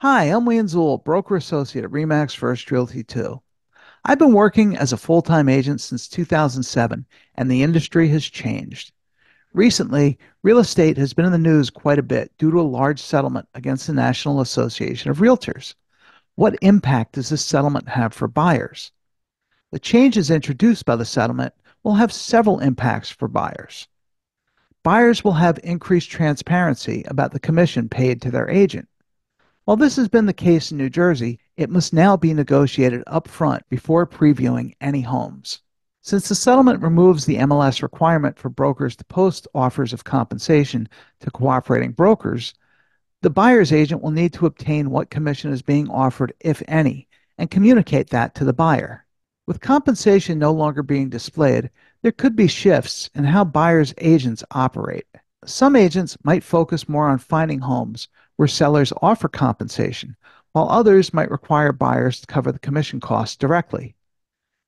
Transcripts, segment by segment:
Hi, I'm Wayne Zuhl, broker associate at Remax First Realty 2. I've been working as a full time agent since 2007, and the industry has changed. Recently, real estate has been in the news quite a bit due to a large settlement against the National Association of Realtors. What impact does this settlement have for buyers? The changes introduced by the settlement will have several impacts for buyers. Buyers will have increased transparency about the commission paid to their agent. While this has been the case in New Jersey, it must now be negotiated up front before previewing any homes. Since the settlement removes the MLS requirement for brokers to post offers of compensation to cooperating brokers, the buyer's agent will need to obtain what commission is being offered, if any, and communicate that to the buyer. With compensation no longer being displayed, there could be shifts in how buyers' agents operate. Some agents might focus more on finding homes where sellers offer compensation, while others might require buyers to cover the commission costs directly.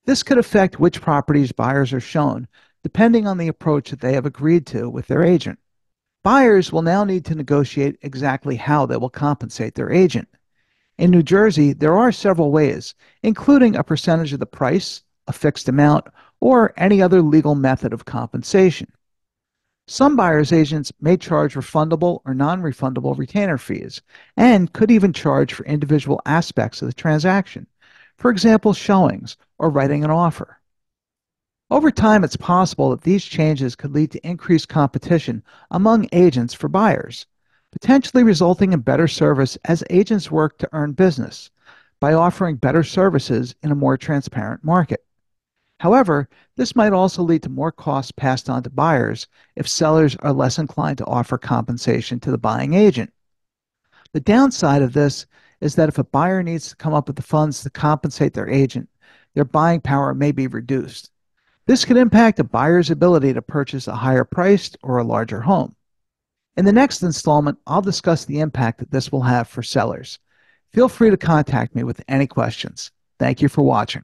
This could affect which properties buyers are shown, depending on the approach that they have agreed to with their agent. Buyers will now need to negotiate exactly how they will compensate their agent. In New Jersey, there are several ways, including a percentage of the price, a fixed amount, or any other legal method of compensation. Some buyer's agents may charge refundable or non refundable retainer fees and could even charge for individual aspects of the transaction, for example, showings or writing an offer. Over time, it's possible that these changes could lead to increased competition among agents for buyers, potentially resulting in better service as agents work to earn business by offering better services in a more transparent market. However, this might also lead to more costs passed on to buyers if sellers are less inclined to offer compensation to the buying agent. The downside of this is that if a buyer needs to come up with the funds to compensate their agent, their buying power may be reduced. This could impact a buyer's ability to purchase a higher priced or a larger home. In the next installment, I'll discuss the impact that this will have for sellers. Feel free to contact me with any questions. Thank you for watching.